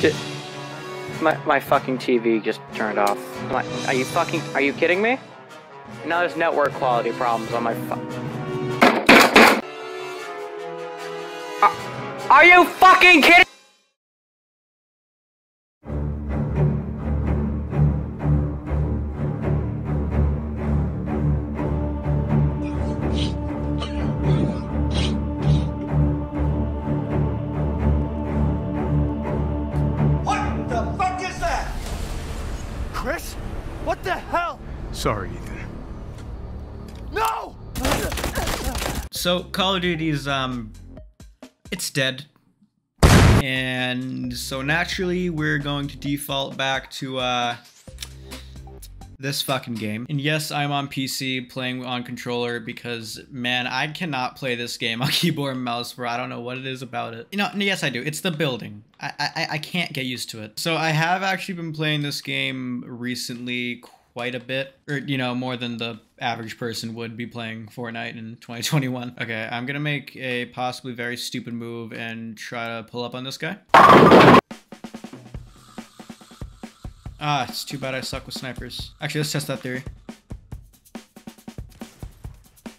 Did, my, my fucking TV just turned off. I- are you fucking, are you kidding me? Now there's network quality problems on my fu- Are, are you fucking kidding? Sorry, Ethan. No! So Call of Duty's um it's dead. And so naturally we're going to default back to uh this fucking game. And yes, I'm on PC playing on controller because man, I cannot play this game on keyboard and mouse for I don't know what it is about it. You know, yes I do. It's the building. I I, I can't get used to it. So I have actually been playing this game recently quite a bit, or you know, more than the average person would be playing Fortnite in 2021. Okay, I'm gonna make a possibly very stupid move and try to pull up on this guy. Ah, it's too bad I suck with snipers. Actually, let's test that theory.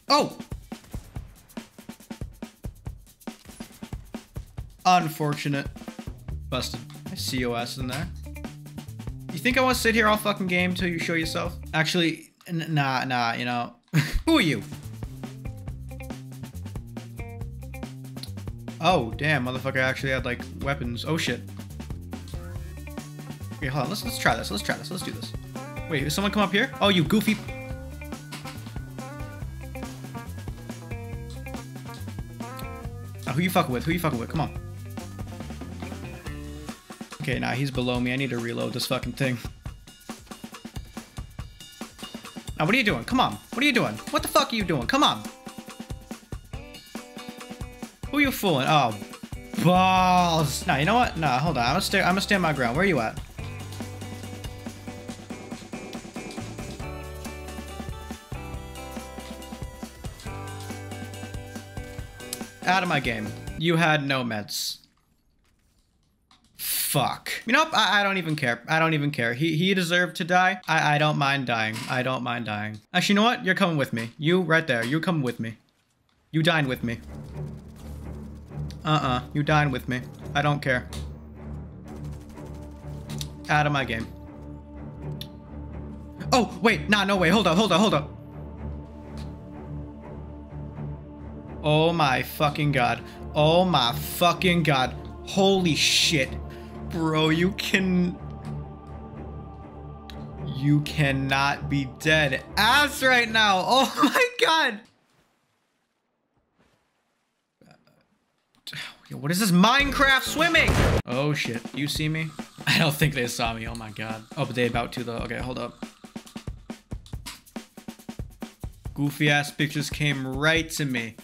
Oh! Unfortunate. Busted. I ass in there. Think I want to sit here all fucking game till you show yourself? Actually, nah, nah, you know. Who are you? Oh, damn, motherfucker I actually had, like, weapons. Oh, shit. Okay, hold on, let's, let's try this, let's try this, let's do this. Wait, is someone come up here? Oh, you goofy... Oh, who you fucking with? Who you fucking with? Come on. Okay, now nah, he's below me. I need to reload this fucking thing. Now, what are you doing? Come on. What are you doing? What the fuck are you doing? Come on. Who are you fooling? Oh, balls. Nah, you know what? Nah, hold on. I'm gonna stay. I'm gonna stand my ground. Where are you at? Out of my game. You had no meds. Fuck. You know, I, I don't even care. I don't even care. He he deserved to die. I, I don't mind dying. I don't mind dying. Actually, you know what? You're coming with me. You right there. You coming with me. You dine with me. Uh-uh. You dine with me. I don't care. Out of my game. Oh, wait. Nah, no way. Hold up, hold up, hold up. Oh my fucking god. Oh my fucking god. Holy shit. Bro, you can... You cannot be dead ass right now. Oh my god. What is this Minecraft swimming? Oh shit, you see me? I don't think they saw me, oh my god. Oh, but they about to though. Okay, hold up. Goofy ass pictures came right to me.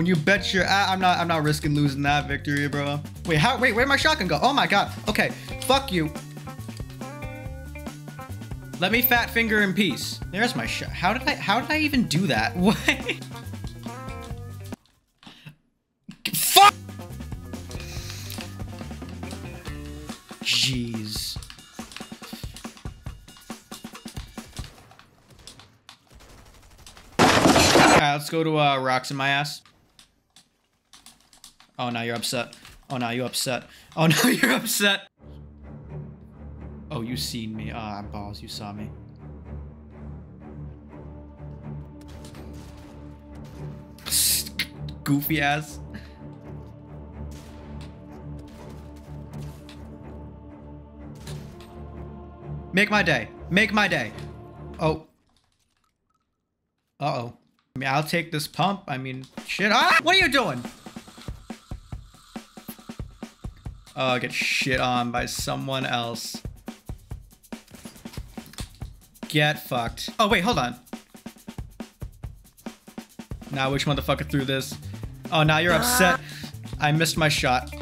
And you bet your I, I'm not I'm not risking losing that victory, bro. Wait, how wait, where'd my shotgun go? Oh my god. Okay, fuck you. Let me fat finger in peace. There's my shot. How did I how did I even do that? What? Fuck! Jeez. Alright, let's go to uh, rocks in my ass. Oh, now you're upset. Oh, now you're upset. Oh, now you're upset. Oh, you seen me. Ah, balls, you saw me. Goofy ass. Make my day. Make my day. Oh. Uh-oh. I mean, I'll take this pump. I mean, shit. Ah! What are you doing? Oh, get shit on by someone else. Get fucked. Oh, wait, hold on. Now nah, which motherfucker threw this? Oh, now you're upset. I missed my shot.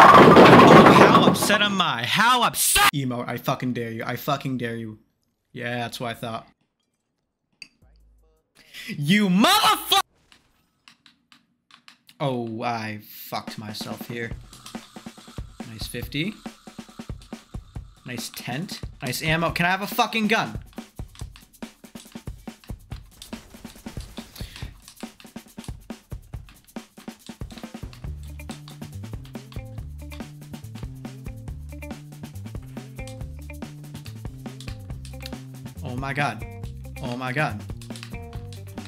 Oh, how upset am I? How upset? Emo, I fucking dare you. I fucking dare you. Yeah, that's what I thought. You motherfucker! Oh, I fucked myself here. Nice 50. Nice tent. Nice ammo. Can I have a fucking gun? Oh my god. Oh my god.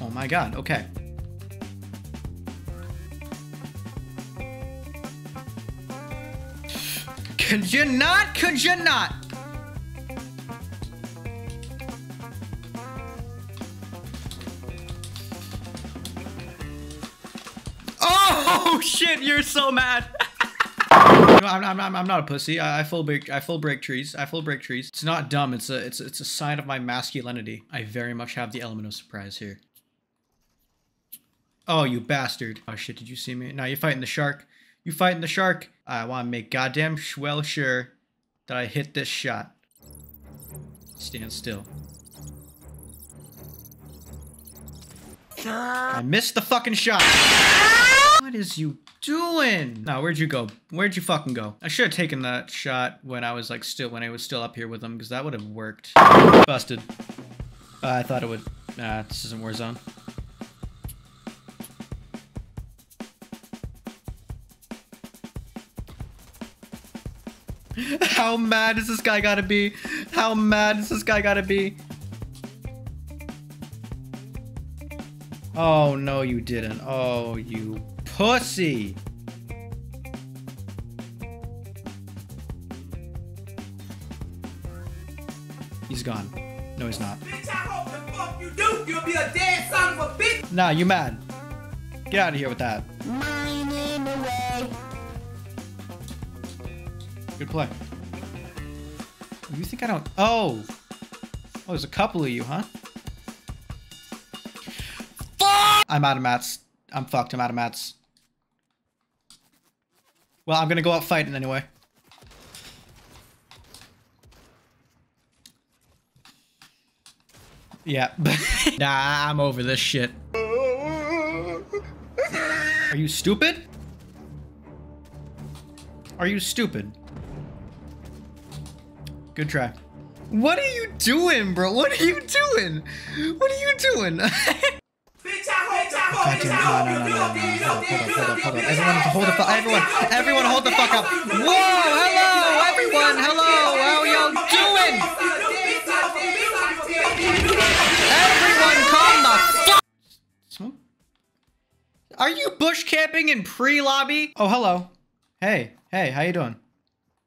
Oh my god. Okay. Could you not? Could you not? Oh shit! You're so mad. No, I'm, I'm, I'm, not a pussy. I, I full break. I full break trees. I full break trees. It's not dumb. It's a it's it's a sign of my masculinity. I very much have the element of surprise here. Oh, you bastard! Oh shit! Did you see me? Now you're fighting the shark. You fighting the shark. I want to make goddamn well sure that I hit this shot. Stand still. I missed the fucking shot. Ah! What is you doing? No, where'd you go? Where'd you fucking go? I should have taken that shot when I was like still when I was still up here with them because that would have worked. Busted. Uh, I thought it would. Nah, this isn't Warzone. How mad is this guy gotta be? How mad is this guy gotta be? Oh, no, you didn't. Oh, you pussy. He's gone. No, he's not. Bitch, I hope the fuck you do. You'll be a dead son of a bitch. Nah, you mad. Get out of here with that. Mining away. Good play. Oh, you think I don't... Oh! Oh, there's a couple of you, huh? Fuck! I'm out of mats. I'm fucked. I'm out of mats. Well, I'm gonna go out fighting anyway. Yeah. nah, I'm over this shit. Are you stupid? Are you stupid? Good try. What are you doing, bro? What are you doing? What are you doing? God damn it. No, no, no, no, no. Hold up, hold up, hold up, hold up. Everyone hold the fuck Everyone, everyone hold the fuck up. Whoa, hello, everyone. Hello. How y'all doing? Everyone calm the fuck. Smoke? Hmm? Are you bush camping in pre-lobby? Oh, hello. Hey, hey, how you doing?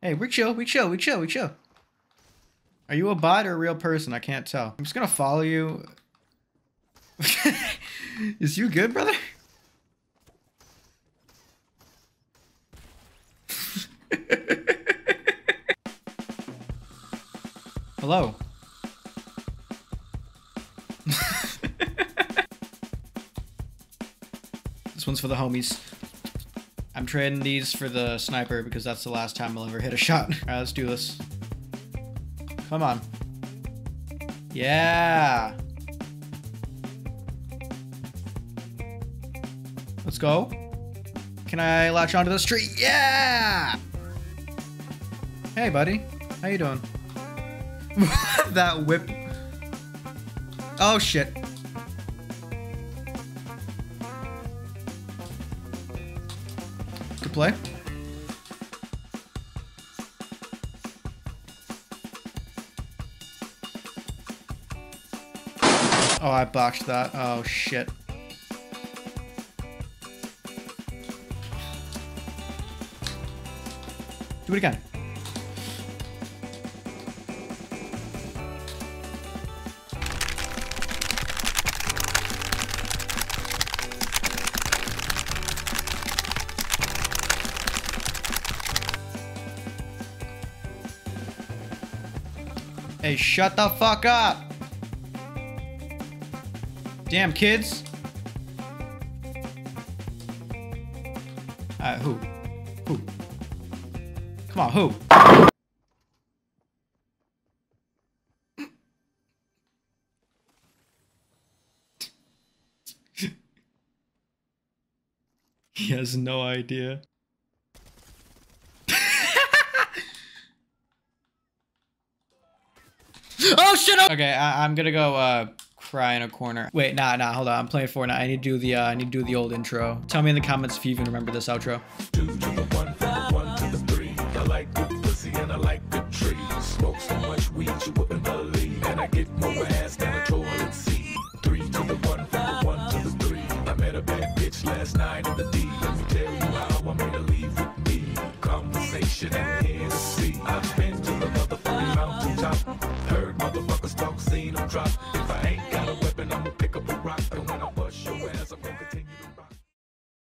Hey, we chill, we chill, we chill, we chill. Are you a bot or a real person? I can't tell. I'm just gonna follow you. Is you good, brother? Hello. this one's for the homies. I'm trading these for the sniper because that's the last time I'll ever hit a shot. Alright, let's do this. Come on. Yeah. Let's go. Can I latch onto this tree? Yeah! Hey, buddy. How you doing? that whip. Oh, shit. Good play. Oh, I botched that. Oh, shit. Do it again. Hey, shut the fuck up! Damn, kids! Uh, who? Who? Come on, who? he has no idea. oh shit! Oh okay, I am gonna go uh, cry in a corner. Wait, nah, nah, hold on. I'm playing Fortnite. I need to do the uh, I need to do the old intro. Tell me in the comments if you even remember this outro.